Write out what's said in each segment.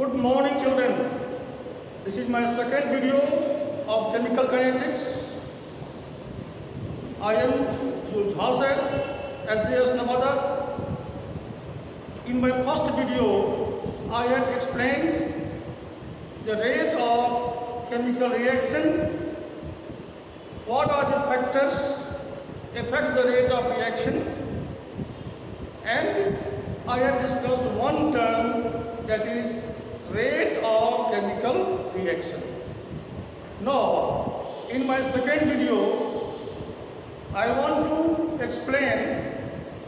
Good morning children. This is my second video of chemical kinetics. I am Yud Hasan, SJS Nawada. In my first video, I had explained the rate of chemical reaction, what are the factors affect the rate of reaction, and I have discussed one term that is rate of chemical reaction. Now, in my second video, I want to explain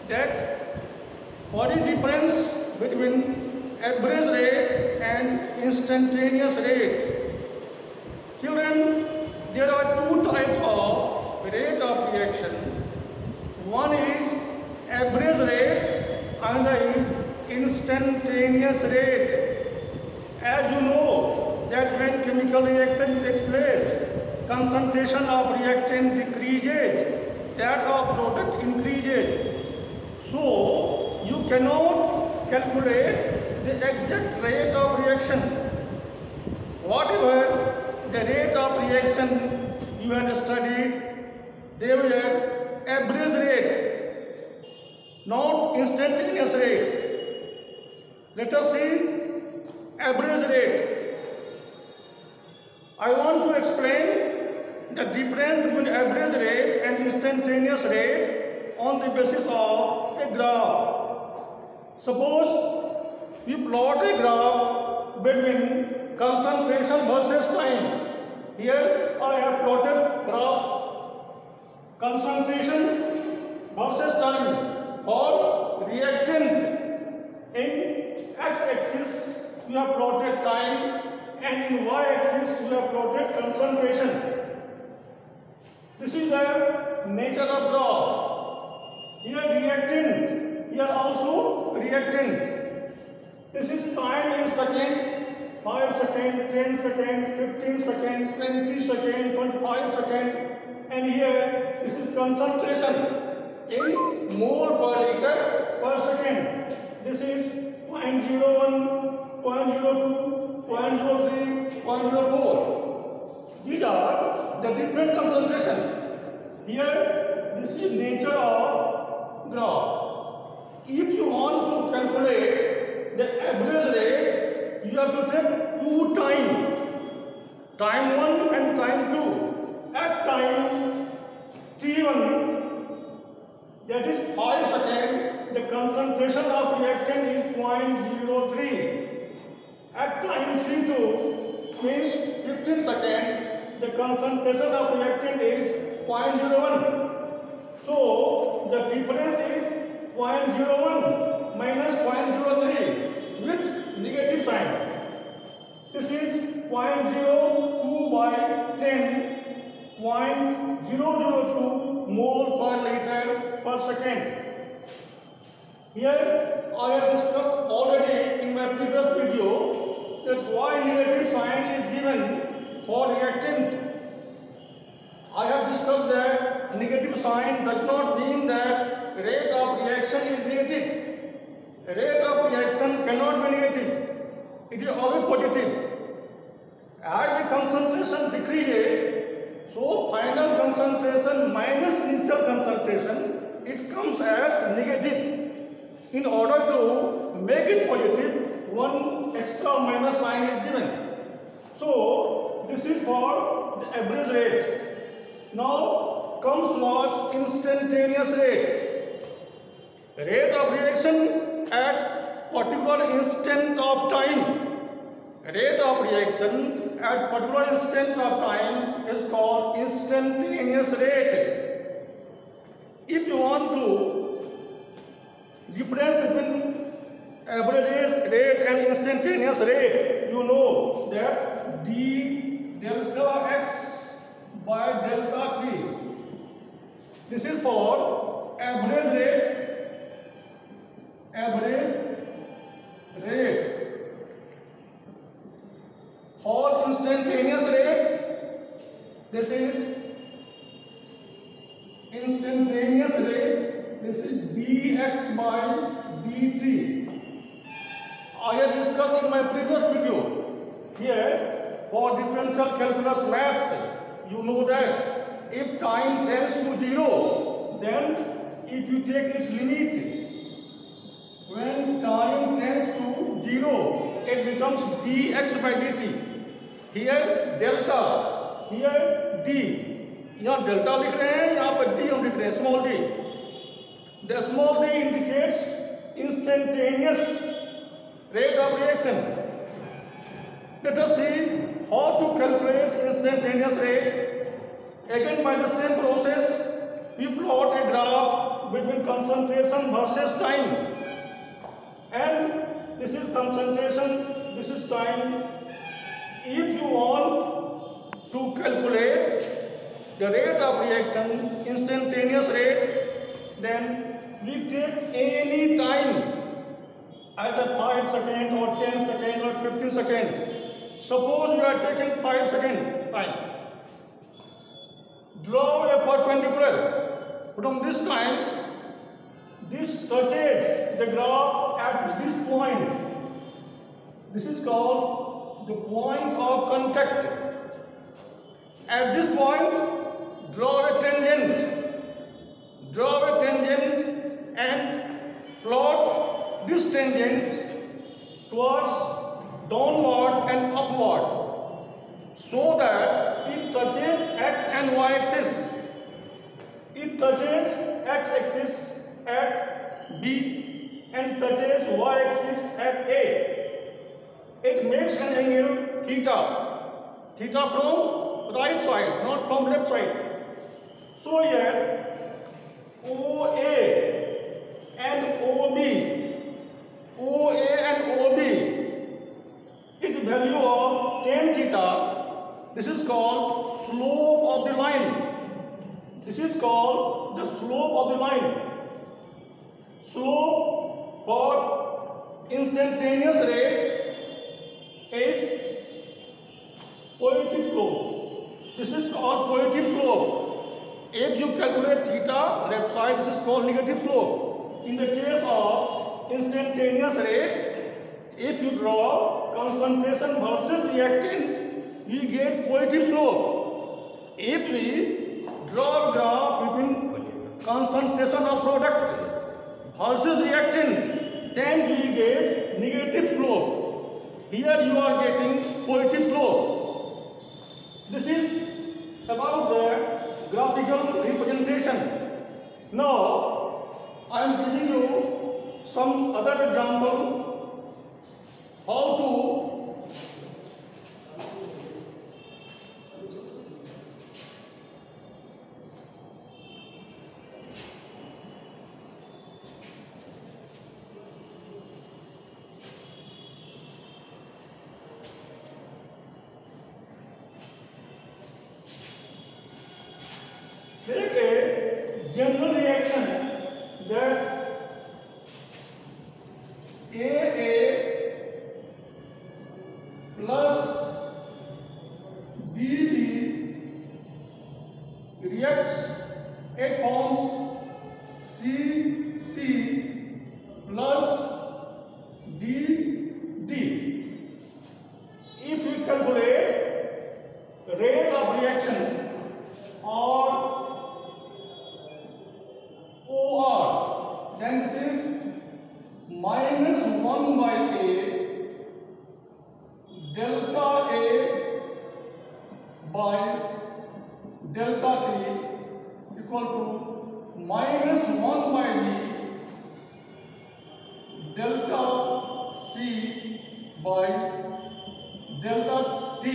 that what is difference between average rate and instantaneous rate. Children, there are two types of rate of reaction. One is average rate, another is instantaneous rate. As you know that when chemical reaction takes place, concentration of reactant decreases, that of product increases. So, you cannot calculate the exact rate of reaction. Whatever the rate of reaction you have studied, they were average rate, not instantaneous rate. Let us see average rate. I want to explain the difference between average rate and instantaneous rate on the basis of a graph. Suppose we plot a graph between concentration versus time. Here I have plotted graph concentration versus time for reactant. In x-axis we have plotted time and in y-axis we have plotted concentration. This is the nature of graph. Here reactant, here also reactant. This is time in second, 5 second, 10 second, 15 second, 20 second, 25 second and here this is concentration in mole per liter per second. This is 0.01, 0.02, 0.03, 0.04. These are the different concentration. Here, this is nature of graph. If you want to calculate the average rate, you have to take two time. Time 1 and time 2. At time T1, that is 5 second, the concentration of reactant is 0.03. At time T2 means 15 second, the concentration of reactant is 0.01. So the difference is 0.01 minus 0.03 with negative sign. This is 0.02 by 10, 0.002 mole per liter per second. Here I have discussed already in my previous video that why negative sign is given for reactant. I have discussed that negative sign does not mean that rate of reaction is negative. Rate of reaction cannot be negative. It is always positive. As the concentration decreases, so final concentration minus initial concentration, it comes as negative. In order to make it positive, one extra minus sign is given. So, this is for the average rate. Now, comes towards instantaneous rate. Rate of reaction at particular instant of time. Rate of reaction at particular instant of time is called instantaneous rate. If you want to difference between uh, average rate and instantaneous rate, you know that d delta x by delta t. This is for average rate, average rate. For instantaneous rate, this is instantaneous rate, this is dx by dt. I have discussed in my previous video. Here, for differential calculus maths, you know that if time tends to zero, then if you take its limit, when time tends to zero, it becomes dx by dt. Here delta, here d. यहाँ delta लिख रहे हैं यहाँ पर D हम लिख रहे हैं small d The small d indicates instantaneous rate of reaction. Let us see how to calculate instantaneous rate. Again by the same process, we plot a graph between concentration versus time. And this is concentration, this is time. If you want to calculate the rate of reaction, instantaneous rate, then we take any time, either 5 second or 10 second or 15 second. Suppose we are taking 5 second time. Draw a perpendicular. From this time, this touches the graph at this point. This is called the point of contact. At this point, draw a tangent. Draw a tangent and plot this tangent towards downward and upward so that it touches x and y axis. It touches x axis at B and touches y axis at A. It makes an angle theta. Theta from right side, not from left side. So here OA and OB, OA and OB is the value of tan theta. This is called slope of the line. This is called the slope of the line. Slope for instantaneous rate is positive slope. This is called positive slope. If you calculate theta left side, this is called negative slope. In the case of instantaneous rate, if you draw concentration versus reactant, we get positive slope. If we draw graph between concentration of product versus reactant, then we get negative slope. Here you are getting positive slope. This is about the graphical representation. Now, I am giving you some other example how to B B reacts it forms C C by delta T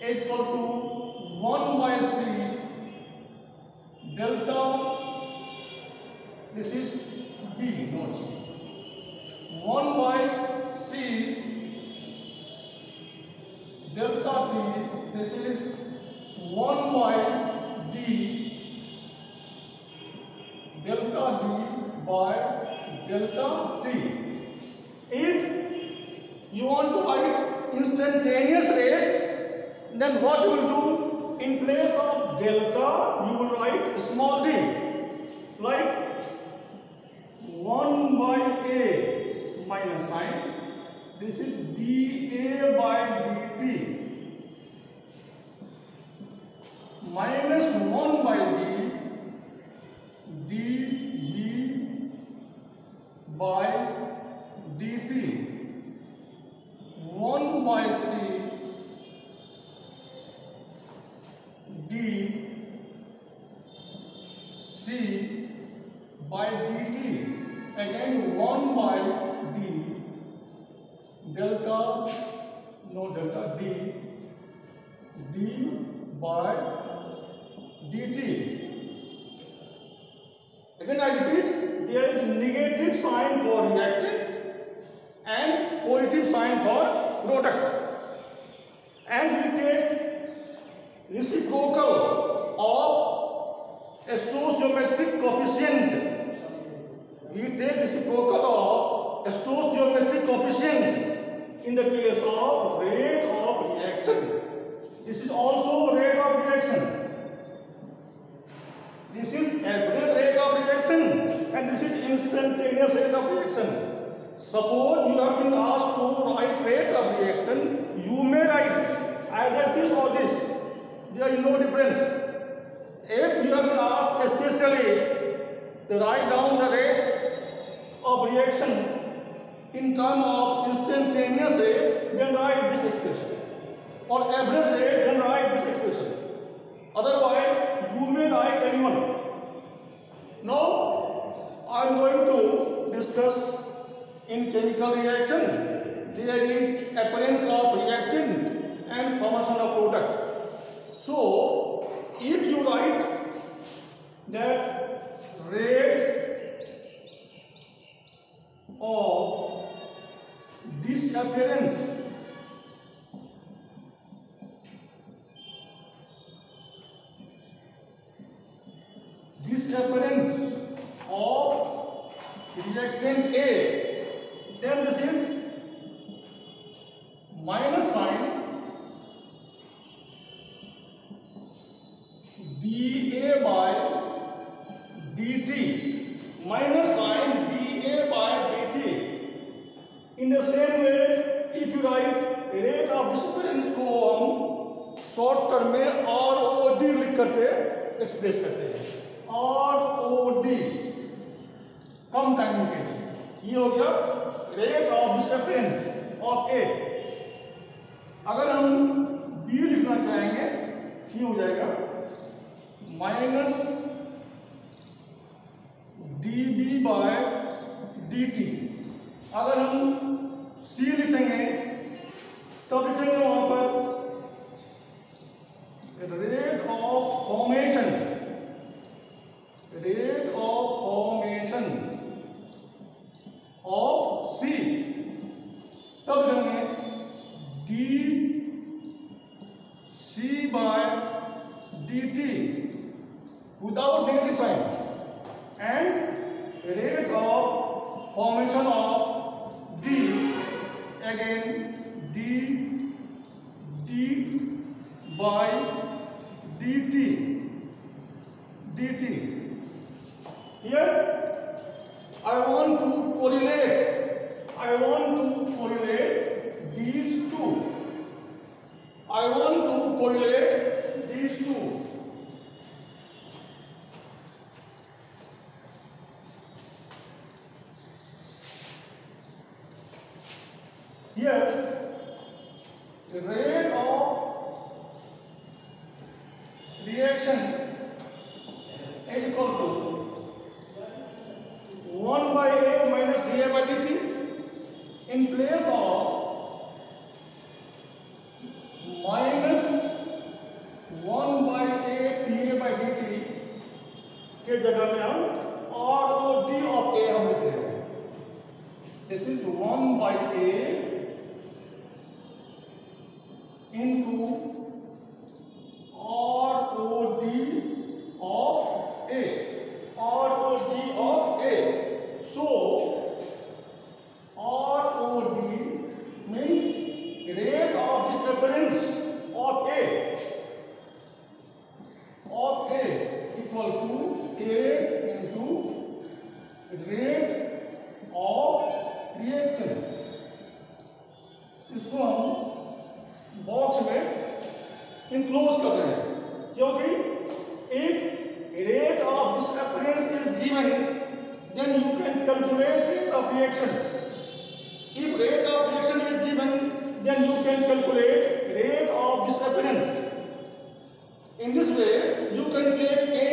is equal to 1 by C delta this is B not C 1 by C delta T this is 1 by D delta D by delta T if you want to write instantaneous rate? Then what you will do? In place of delta you will write small d like 1 by a minus sign this is dA by dt. Minus 1 by d again i repeat there is negative sign for reactant and positive sign for product and we take reciprocal of stoichiometric coefficient we take reciprocal of stoichiometric coefficient in the case of rate of reaction. This is also rate of reaction. This is average of reaction and this is instantaneous rate of reaction. Suppose you have been asked to write rate of reaction, you may write either this or this. There is no difference. If you have been asked especially to write down the rate of reaction in terms of instantaneous rate, then write this expression. Or average rate, then write this expression. Otherwise, you may write anyone. Now, I am going to discuss in chemical reaction. There is appearance of reactant and formation of product. So, if you write that rate of disappearance disappearance of reactant A. Then this is minus लिखना चाहेंगे ये हो जाएगा। Minus d B by d t अगर हम C लिखेंगे, तब लिखेंगे वहाँ पर rate of formation rate of formation of C तब लिखेंगे d by dt without defined and rate of formation of d again d d by dt dt here i want to correlate i want to correlate these two I want to correlate these two Here, the rate of reaction is equal to 1 by A minus dA by dt in place of के जगह में हम R O D of A हम लिख रहे हैं। This is one by A rate of reaction इसको हम बॉक्स में इंक्लोज कर रहे हैं। क्योंकि if rate of disturbance is given then you can calculate rate of reaction if rate of reaction is given then you can calculate rate of disturbance in this way you can take a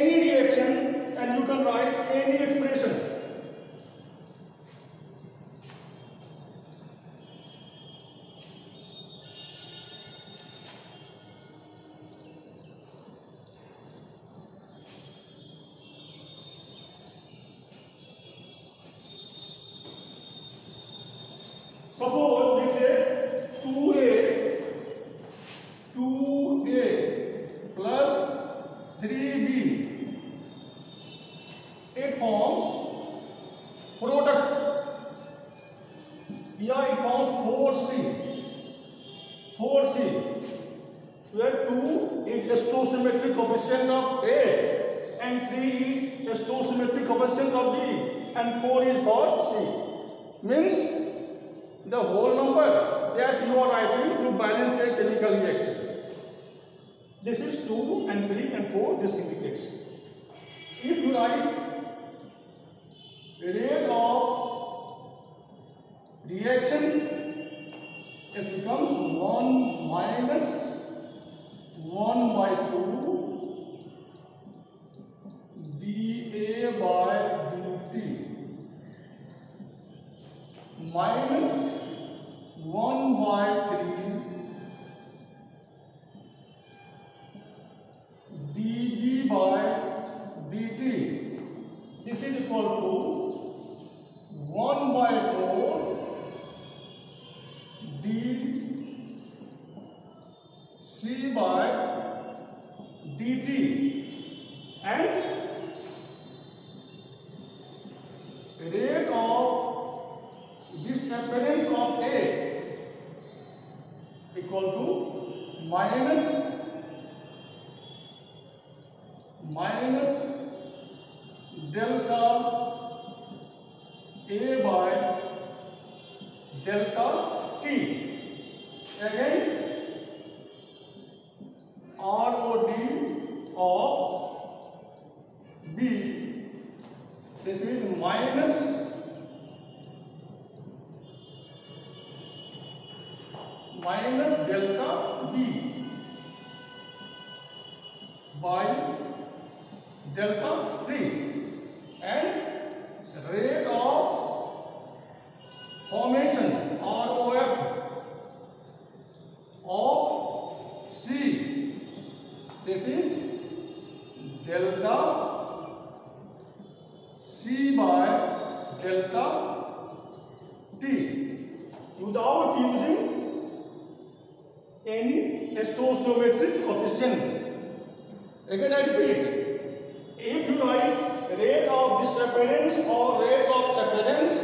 Suppose we take 2a, 2a plus 3b. It forms product. Here it forms 4c. 4c. Where 2 is stoichiometric coefficient of A and 3 is stoichiometric coefficient of B and 4 is for C. Means the whole number that you are writing to balance a chemical reaction. This is 2 and 3 and 4, this indicates. If you write rate of reaction, it becomes 1 minus 1 by 2 by dt and rate of disappearance of A equal to minus minus delta A by delta T. Again, R O D of B this mean minus minus delta B by delta T and rate of formation R O F of This is delta C by delta T without using any stoichiometric coefficient. Again, I repeat, if you write rate of disappearance or rate of appearance,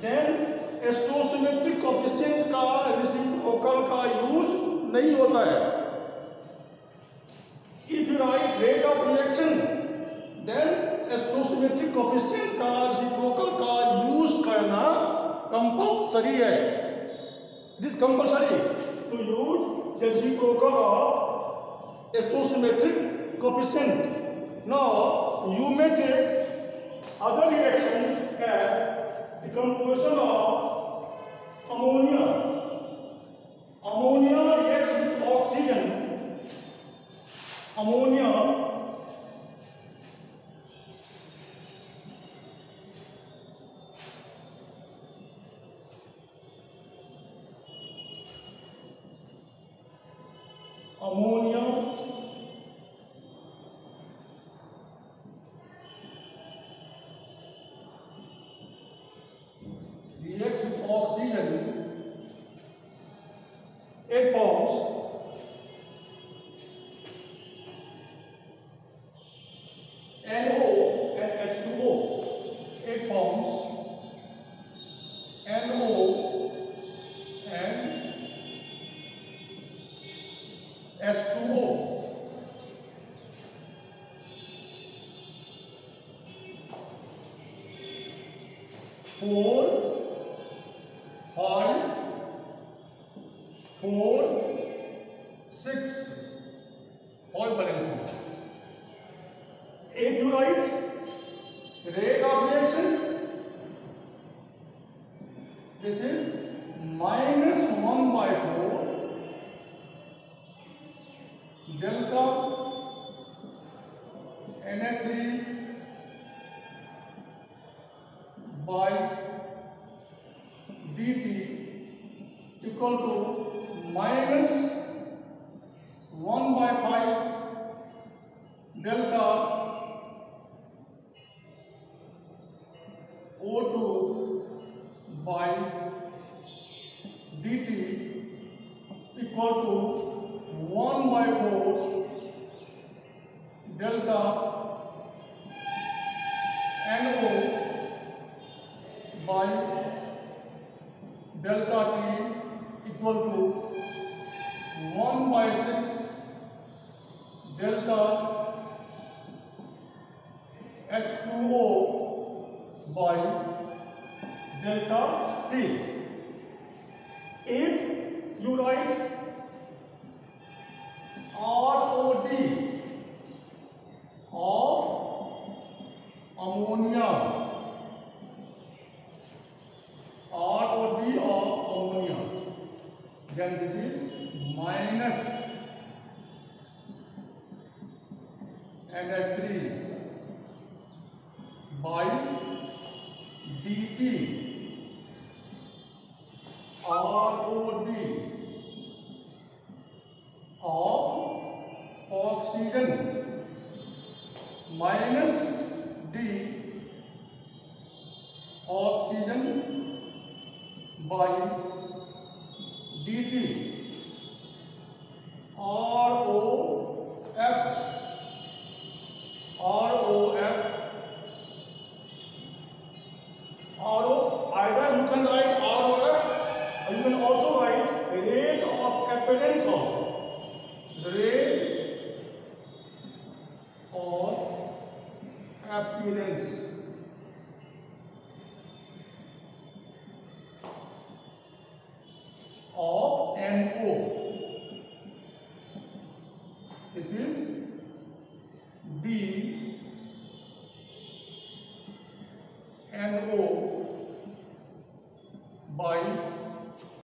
then stoichiometric coefficient का reciprocal का use नहीं होता है. कोपिस्टेंट का reciprocal का use करना compulsory है। This compulsory to use the reciprocal of stoichiometric coefficient now you may take other reaction as decomposition of ammonia ammonia reacts oxygen ammonia en four four O2 by dt equal to 1 by 4 delta NO by delta T equal to 1 by 6 delta H2O by delta t. If you write ROD